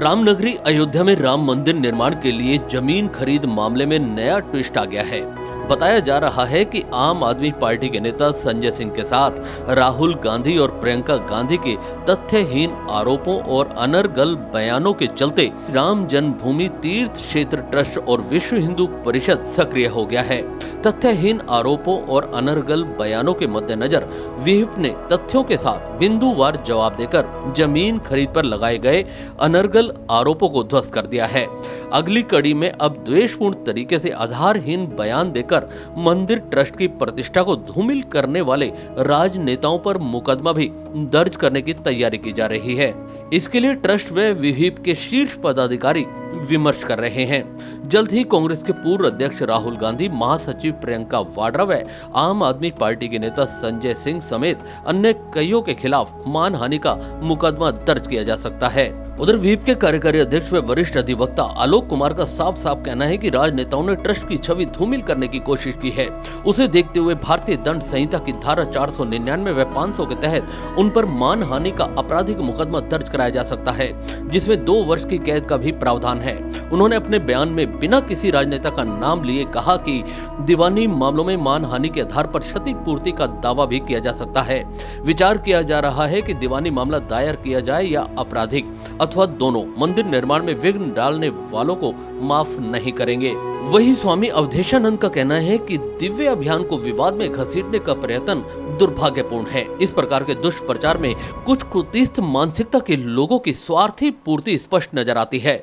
रामनगरी अयोध्या में राम मंदिर निर्माण के लिए ज़मीन खरीद मामले में नया ट्विस्ट आ गया है। बताया जा रहा है कि आम आदमी पार्टी के नेता संजय सिंह के साथ राहुल गांधी और प्रियंका गांधी के तथ्यहीन आरोपों और अनर्गल बयानों के चलते राम जन्मभूमि तीर्थ क्षेत्र ट्रस्ट और विश्व हिंदू परिषद सक्रिय हो गया है। तथ्यहीन आरोपों और अनर्गल बयानों के मद्देनजर विहिप ने तथ्यों के साथ बिंदुवार जवाब देकर ज़मीन खरीद पर लगाए गए अनर्गल आरोपों को ध्वस्त कर दिया है। अगली कड़ी में अब द्वेषपूर्ण तरीके से आधारहीन बयान देकर कर मंदिर ट्रस्ट की प्रतिष्ठा को धूमिल करने वाले राजनेताओं पर मुकदमा भी दर्ज करने की तैयारी की जा रही है। इसके लिए ट्रस्ट व विहिप के शीर्ष पदाधिकारी विमर्श कर रहे हैं। जल्द ही कांग्रेस के पूर्व अध्यक्ष राहुल गांधी, महासचिव प्रियंका वाड्रा व आम आदमी पार्टी के नेता संजय सिंह समेत अन्य कईयों के खिलाफ मानहानि का मुकदमा दर्ज किया जा सकता है। उधर वीप के कार्यकारी अध्यक्ष व वरिष्ठ अधिवक्ता आलोक कुमार का साफ़ साफ़ कहना है कि राजनेताओं ने ट्रस्ट की छवि धूमिल करने की कोशिश की है। उसे देखते हुए भारतीय दंड संहिता की धारा चार सौ निन्यानवे व पाँच सौ के तहत उन पर मानहानि का आपराधिक मुकदमा दर्ज कराया जा सकता है, जिसमें दो वर्ष की कैद का भी प्रावधान है। उन्होंने अपने बयान में बिना किसी राजनेता का नाम लिए कहा की दीवानी मामलों में मानहानि के आधार पर क्षतिपूर्ति का दावा भी किया जा सकता है। विचार किया जा रहा है की दीवानी मामला दायर किया जाए या आपराधिक। अथवा दोनों मंदिर निर्माण में विघ्न डालने वालों को माफ़ नहीं करेंगे। वही स्वामी अवधेशानंद का कहना है कि दिव्य अभियान को विवाद में घसीटने का प्रयत्न दुर्भाग्यपूर्ण है। इस प्रकार के दुष्प्रचार में कुछ कुतिस्त मानसिकता के लोगों की स्वार्थी पूर्ति स्पष्ट नज़र आती है।